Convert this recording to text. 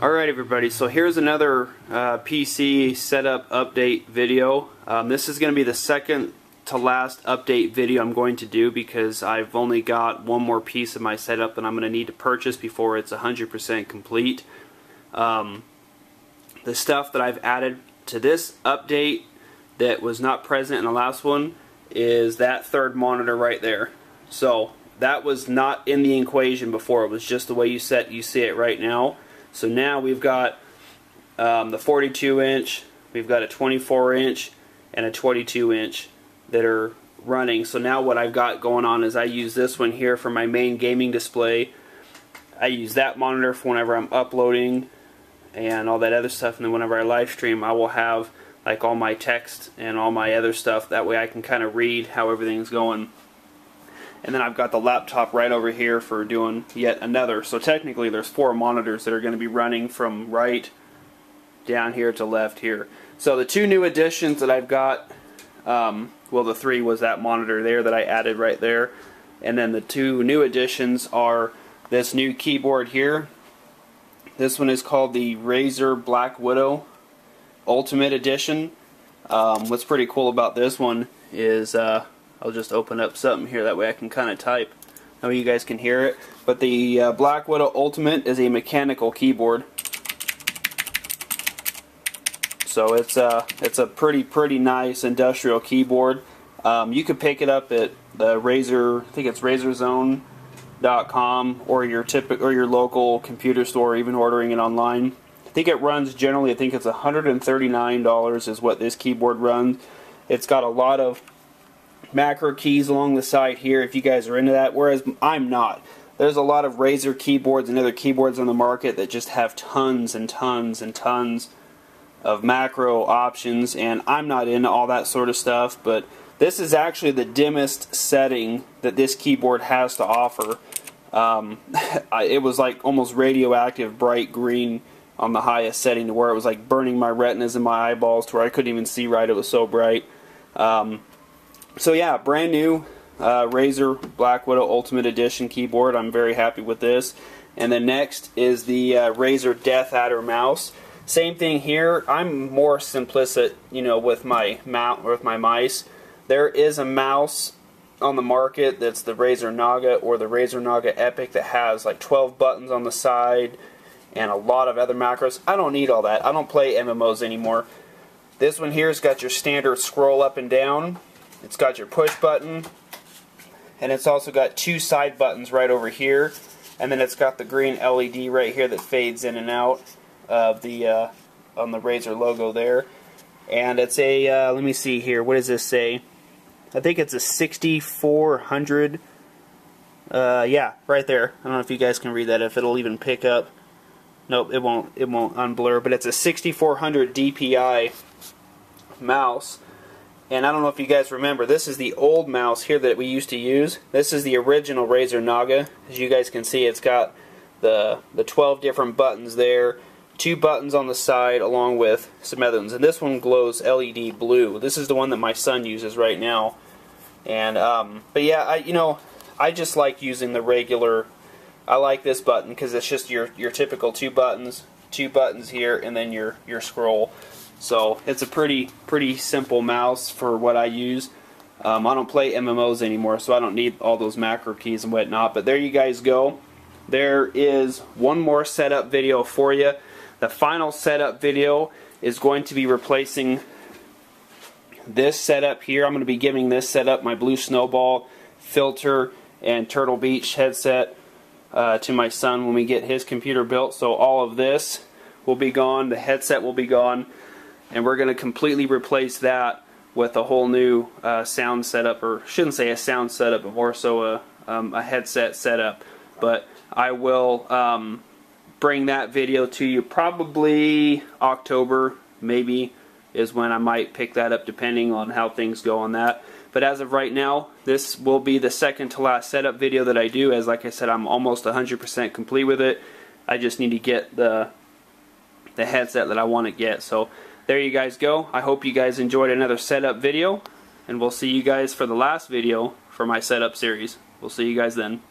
Alright everybody, so here's another uh, PC setup update video. Um, this is going to be the second to last update video I'm going to do because I've only got one more piece of my setup that I'm going to need to purchase before it's 100% complete. Um, the stuff that I've added to this update that was not present in the last one is that third monitor right there. So that was not in the equation before, it was just the way you set you see it right now. So now we've got um, the 42 inch, we've got a 24 inch, and a 22 inch that are running. So now what I've got going on is I use this one here for my main gaming display. I use that monitor for whenever I'm uploading and all that other stuff and then whenever I live stream I will have like all my text and all my other stuff that way I can kind of read how everything's going and then I've got the laptop right over here for doing yet another. So technically there's four monitors that are going to be running from right down here to left here. So the two new additions that I've got, um, well the three was that monitor there that I added right there. And then the two new additions are this new keyboard here. This one is called the Razer Black Widow Ultimate Edition. Um, what's pretty cool about this one is uh, I'll just open up something here that way I can kind of type. Know you guys can hear it. But the uh, Black Widow Ultimate is a mechanical keyboard. So it's a, uh, it's a pretty, pretty nice industrial keyboard. Um, you can pick it up at the Razer, I think it's RazerZone.com or your typical or your local computer store, even ordering it online. I think it runs generally. I think it's $139 is what this keyboard runs. It's got a lot of macro keys along the side here if you guys are into that, whereas I'm not. There's a lot of Razer keyboards and other keyboards on the market that just have tons and tons and tons of macro options, and I'm not into all that sort of stuff, but this is actually the dimmest setting that this keyboard has to offer. Um, it was like almost radioactive bright green on the highest setting to where it was like burning my retinas and my eyeballs to where I couldn't even see right, it was so bright. Um, so yeah, brand new uh, Razer Black Widow Ultimate Edition keyboard. I'm very happy with this. And then next is the uh, Razer DeathAdder mouse. Same thing here. I'm more simplistic, you know, with my mount with my mice. There is a mouse on the market that's the Razer Naga or the Razer Naga Epic that has like 12 buttons on the side and a lot of other macros. I don't need all that. I don't play MMOs anymore. This one here's got your standard scroll up and down it's got your push button, and it's also got two side buttons right over here, and then it's got the green LED right here that fades in and out of the uh, on the Razer logo there. And it's a, uh, let me see here, what does this say? I think it's a 6400. Uh, yeah, right there. I don't know if you guys can read that, if it'll even pick up. Nope, it won't. It won't unblur. But it's a 6400 DPI mouse. And I don't know if you guys remember, this is the old mouse here that we used to use. This is the original Razer Naga. As you guys can see, it's got the, the 12 different buttons there, two buttons on the side along with some other ones. And this one glows LED blue. This is the one that my son uses right now. And um, But yeah, I you know, I just like using the regular, I like this button because it's just your, your typical two buttons, two buttons here, and then your, your scroll. So it's a pretty pretty simple mouse for what I use. Um, I don't play MMOs anymore, so I don't need all those macro keys and whatnot. But there you guys go. There is one more setup video for you. The final setup video is going to be replacing this setup here. I'm going to be giving this setup my Blue Snowball filter and Turtle Beach headset uh, to my son when we get his computer built. So all of this will be gone. The headset will be gone and we're going to completely replace that with a whole new uh, sound setup, or shouldn't say a sound setup, but more so a, um, a headset setup. But I will um, bring that video to you probably October, maybe is when I might pick that up depending on how things go on that. But as of right now, this will be the second to last setup video that I do, as like I said, I'm almost 100% complete with it. I just need to get the the headset that I want to get. So there you guys go. I hope you guys enjoyed another setup video, and we'll see you guys for the last video for my setup series. We'll see you guys then.